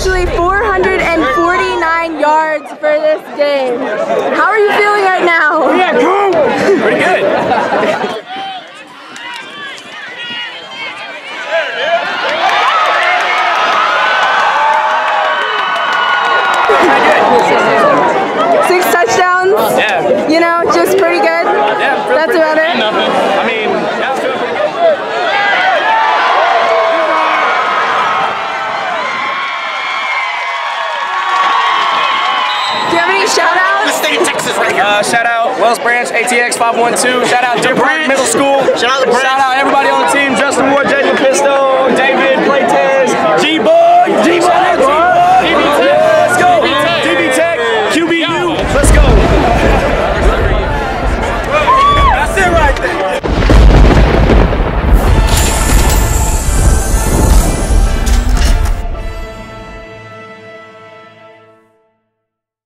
officially 449 yards for this game. How are you feeling right now? Yeah, cool. Pretty good. Six touchdowns. Yeah. You know, just pretty good. Yeah. pretty- That's pretty about good. it. Any shout outs? State of Texas right here. Uh, shout out Wells Branch ATX 512. Shout out Deer Park Middle School. Shout out the Branch.